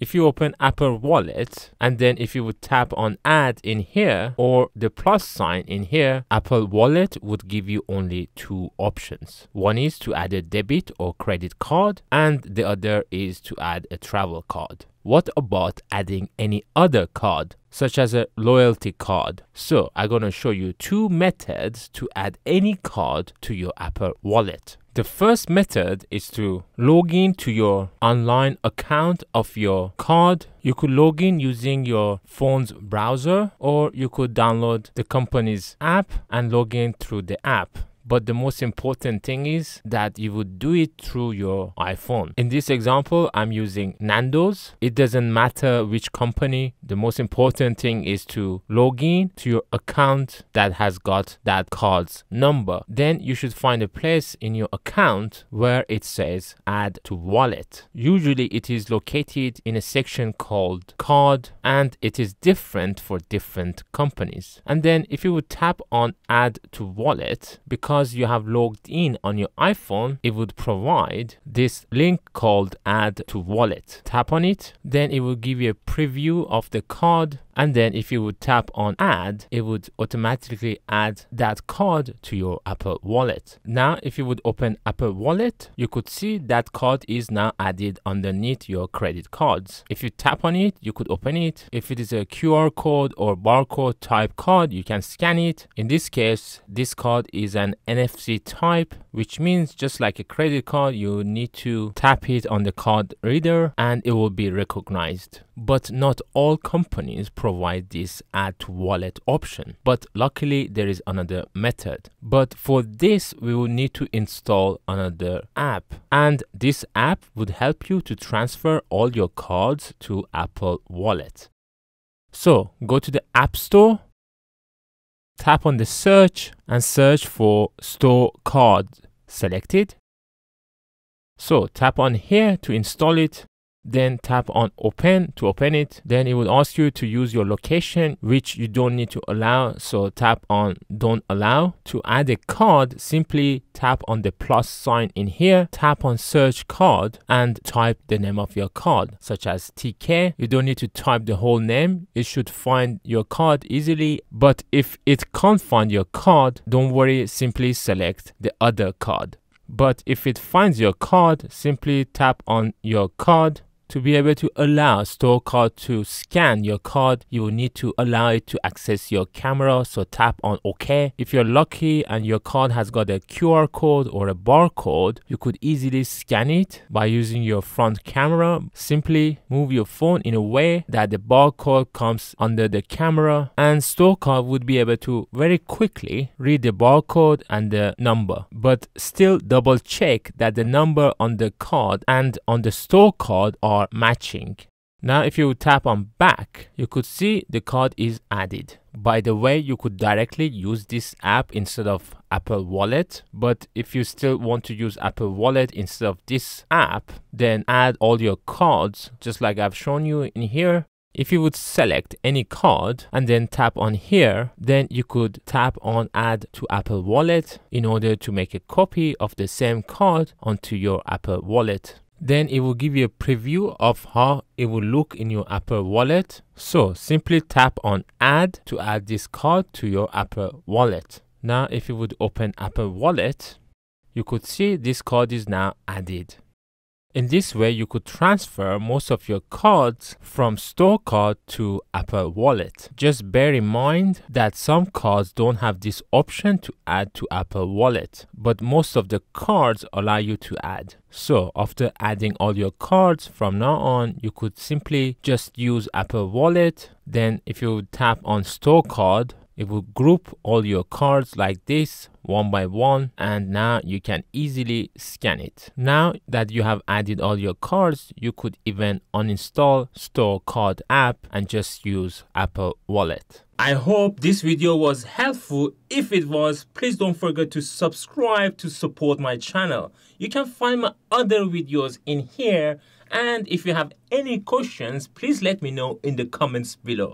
If you open Apple Wallet and then if you would tap on add in here or the plus sign in here, Apple Wallet would give you only two options. One is to add a debit or credit card and the other is to add a travel card. What about adding any other card, such as a loyalty card? So I'm gonna show you two methods to add any card to your Apple Wallet. The first method is to log in to your online account of your card. You could log in using your phone's browser or you could download the company's app and log in through the app but the most important thing is that you would do it through your iPhone. In this example, I'm using Nando's. It doesn't matter which company. The most important thing is to log in to your account that has got that card's number. Then you should find a place in your account where it says add to wallet. Usually it is located in a section called card and it is different for different companies. And then if you would tap on add to wallet because because you have logged in on your iPhone, it would provide this link called add to wallet. Tap on it, then it will give you a preview of the card and then if you would tap on add it would automatically add that card to your apple wallet. Now if you would open apple wallet you could see that card is now added underneath your credit cards. If you tap on it you could open it. If it is a qr code or barcode type card you can scan it. In this case this card is an nfc type which means just like a credit card you need to tap it on the card reader and it will be recognized. But not all companies provide this add to wallet option. But luckily there is another method. But for this we will need to install another app and this app would help you to transfer all your cards to Apple Wallet. So go to the App Store, tap on the search and search for store card selected. So tap on here to install it then tap on open. To open it then it will ask you to use your location which you don't need to allow. So tap on don't allow. To add a card simply tap on the plus sign in here. Tap on search card and type the name of your card such as tk you don't need to type the whole name. It should find your card easily. But if it can't find your card don't worry. Simply select the other card. But if it finds your card simply tap on your card to be able to allow Stocard to scan your card, you will need to allow it to access your camera. So tap on OK. If you're lucky and your card has got a QR code or a barcode, you could easily scan it by using your front camera. Simply move your phone in a way that the barcode comes under the camera and Stocard would be able to very quickly read the barcode and the number. But still double check that the number on the card and on the store card are are matching. Now if you tap on back, you could see the card is added. By the way, you could directly use this app instead of Apple Wallet. But if you still want to use Apple Wallet instead of this app, then add all your cards, just like I've shown you in here. If you would select any card and then tap on here, then you could tap on add to Apple Wallet in order to make a copy of the same card onto your Apple Wallet then it will give you a preview of how it will look in your Apple Wallet. So simply tap on add to add this card to your Apple Wallet. Now if you would open Apple Wallet, you could see this card is now added. In this way, you could transfer most of your cards from Stocard to Apple Wallet. Just bear in mind that some cards don't have this option to add to Apple Wallet, but most of the cards allow you to add. So after adding all your cards from now on, you could simply just use Apple Wallet. Then if you tap on Stocard, it will group all your cards like this one by one and now you can easily scan it. Now that you have added all your cards, you could even uninstall Stocard app and just use Apple Wallet. I hope this video was helpful. If it was, please don't forget to subscribe to support my channel. You can find my other videos in here and if you have any questions, please let me know in the comments below.